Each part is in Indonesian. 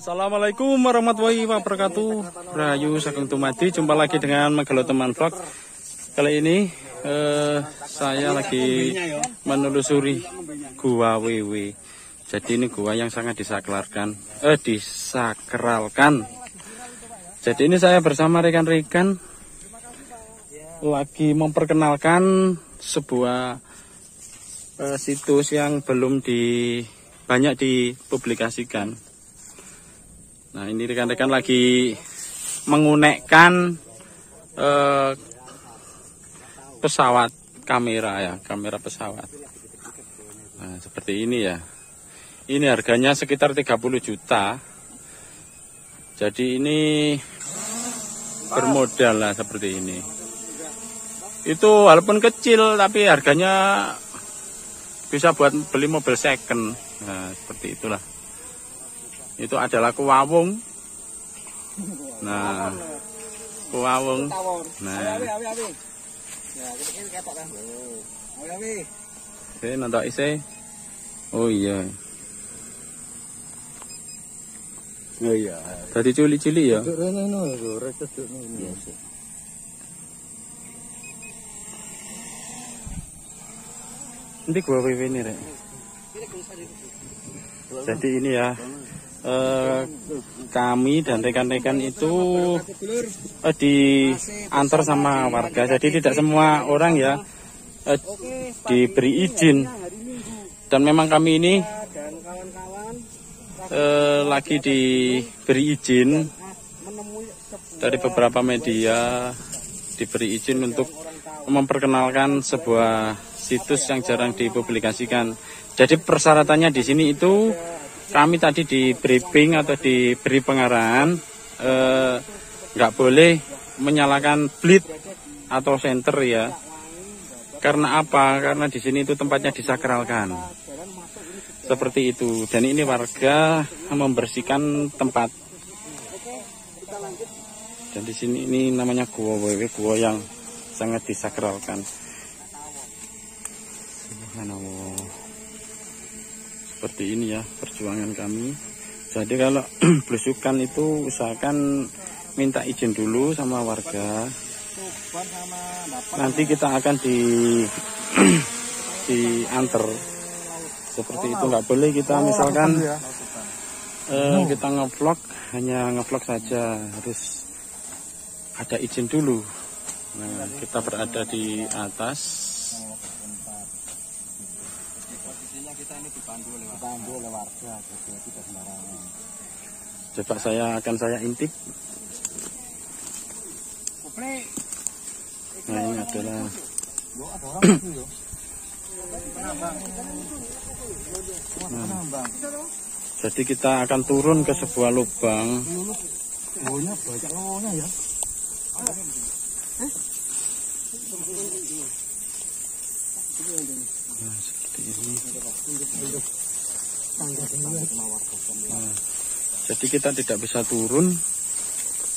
Assalamualaikum warahmatullahi wabarakatuh. Rayu Sagung Tumadi Jumpa lagi dengan Megalo Teman Vlog. Kali ini eh, Saya lagi menelusuri Gua WW Jadi ini gua yang sangat disakralkan Eh disakralkan. Jadi ini saya bersama rekan-rekan Lagi memperkenalkan Sebuah eh, Situs yang belum di banyak dipublikasikan Nah ini rekan-rekan lagi mengunekkan eh, pesawat kamera ya, kamera pesawat. Nah seperti ini ya. Ini harganya sekitar 30 juta. Jadi ini bermodal lah seperti ini. Itu walaupun kecil tapi harganya bisa buat beli mobil second. Nah seperti itulah itu adalah kuwawung. Nah, kuwawung. Nah, oke nonton isi. Oh iya. Oh iya. Tadi culi-culi ya. Duk rene no lho, retes duk ini. Nanti gua ini, Rek. Jadi ini ya, eh, kami dan rekan-rekan itu eh, diantar sama warga. Jadi tidak semua orang ya eh, diberi izin. Dan memang kami ini eh, lagi diberi izin dari beberapa media diberi izin untuk memperkenalkan sebuah situs yang jarang dipublikasikan. Jadi persyaratannya di sini itu kami tadi di briefing atau diberi pengarahan eh, nggak boleh menyalakan bleed atau senter ya. Karena apa? Karena di sini itu tempatnya disakralkan. Seperti itu. Dan ini warga membersihkan tempat. Dan di sini ini namanya gua wewe gua yang sangat disakralkan. Subhanallah seperti ini ya perjuangan kami. Jadi kalau belusukan itu usahakan minta izin dulu sama warga. Nanti kita akan di diantar. Seperti itu nggak boleh kita misalkan eh, kita ngevlog hanya ngevlog saja harus ada izin dulu. Nah kita berada di atas kita ini dipandu oleh dipandu oleh warga jadi tidak sembarangan. Coba saya akan saya intip. Nah ini adalah nah, jadi kita akan turun ke sebuah lubang. Banyak ya. Nah, seperti ini. Nah, jadi kita tidak bisa turun,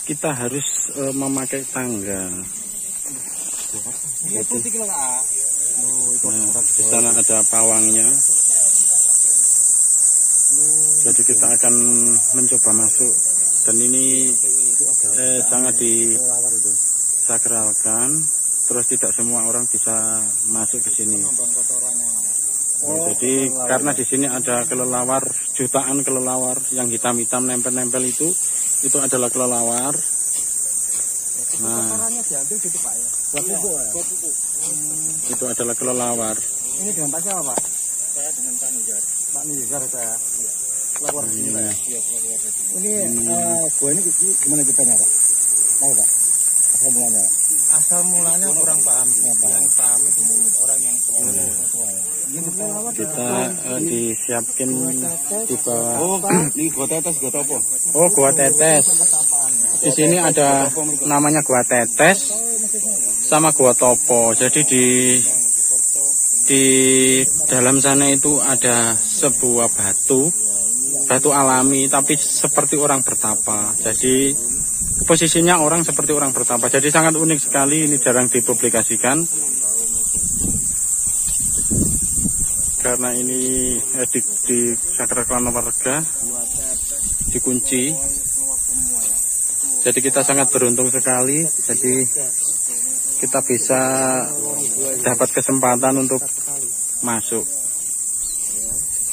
kita harus e, memakai tangga. Jadi, nah, di sana ada pawangnya. Jadi kita akan mencoba masuk dan ini eh, sangat disakralkan. Terus tidak semua orang bisa masuk ke sini. Nah, jadi karena di sini ada kelelawar jutaan kelelawar yang hitam-hitam nempel-nempel itu itu adalah kelelawar. Nah, itu adalah kelelawar. Ini dengan Pak siapa Pak? Saya dengan Pak Nizar. Pak Nizar saya. Kelelawar di sini Pak ya. Ini eh, gua ini gimana ceritanya Pak? Tahu Pak? Asal mulanya Pak? Asal mulanya kurang paham Kenapa? yang paham itu orang yang tua Tua ya. Kita eh, disiapin di bawah. Oh, ini gua tetes gua topo. Oh, gua tetes. Di sini ada namanya gua tetes sama gua topo. Jadi di di dalam sana itu ada sebuah batu, batu alami tapi seperti orang bertapa. Jadi posisinya orang seperti orang bertapa. Jadi sangat unik sekali. Ini jarang dipublikasikan. Karena ini eh, di, di warga dikunci. Jadi kita sangat beruntung sekali. Jadi kita bisa dapat kesempatan untuk masuk.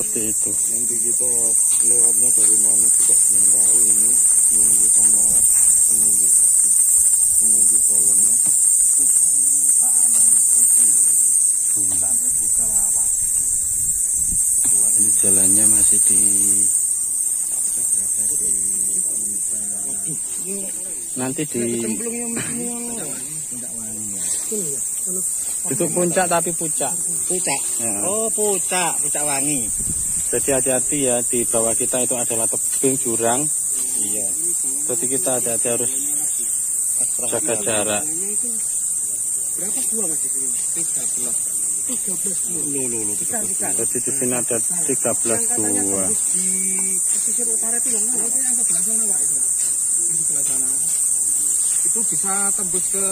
Seperti itu. Nanti kita lewatnya dari mana belum tahu ini nunggu sama penunggu penunggu kolamnya. Ini jalannya masih di nanti di itu puncak tapi puncak. Pucak. Ya. Oh pucak, pucak wangi. Jadi hati-hati ya di bawah kita itu adalah tebing jurang. Iya. Jadi kita hati-hati harus jaga jarak. Berapa dua mas? Tiga belas. Tiga belas dua. Lu lu lu. Tiga belas. Jadi di sini ada 13 dua. Di pesisir utara itu yang mana? Itu yang sebelah sana pak itu. Di sebelah sana. Itu bisa tembus ke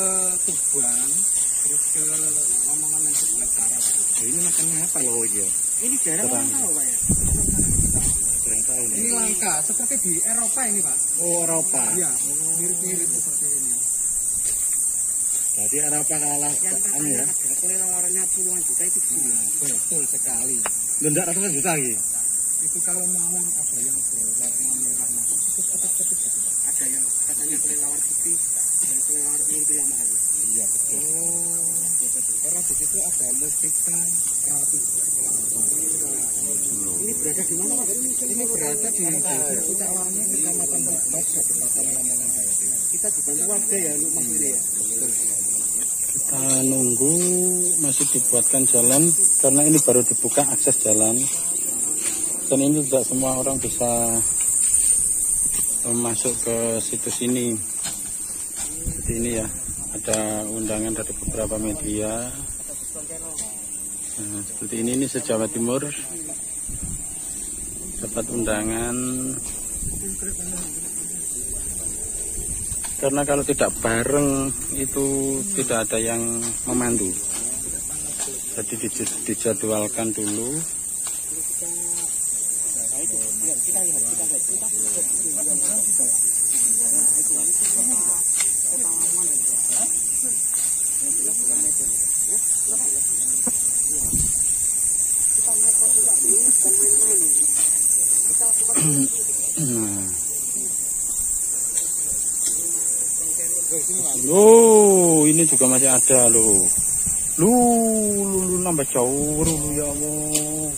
Tuban, terus ke Lamongan yang sebelah utara. Pak. Ini makannya apa loh ya? Ini daerah Terang. mana tahu pak ya? Nih. Ini langka, seperti di Eropa ini pak. Oh, Eropa. Iya, mirip-mirip seperti ini. Berarti Eropa kalah Yang anu ya. kelelawarannya puluhan juta itu di sini. Betul sekali. Lendak ratusan juta lagi. Itu kalau mawar ada yang berwarna merah mas. Itu ketep-ketep gitu. Ada yang katanya kelelawar putih, dan kelelawar ini itu yang mahal. Iya betul. Oh, ya betul. Karena di situ ada mustika ratu. Ini berada di mana? Ini berada di desa Pucawangi, kecamatan Babat, Kabupaten Lamongan Jawa. Kita dibantu warga ya untuk mas ya. Kita nunggu masih dibuatkan jalan karena ini baru dibuka akses jalan. Dan ini tidak semua orang bisa masuk ke situs ini. Jadi ini ya ada undangan dari beberapa media. Nah, seperti ini ini sejawa Timur dapat undangan karena kalau tidak bareng itu tidak ada yang memandu. Jadi dij- dijadwalkan dulu. Nah. Loh, ini juga masih ada loh. Lu, lu, lu nambah jauh lu ya Allah.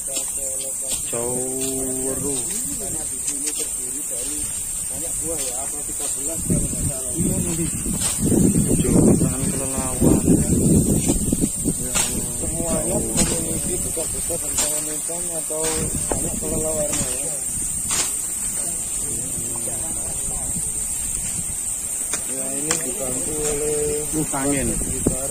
Jauh lu. Semuanya memiliki besar-besar dan atau banyak kelelawarnya ya. Ini dibantu oleh Lu angin. sekitar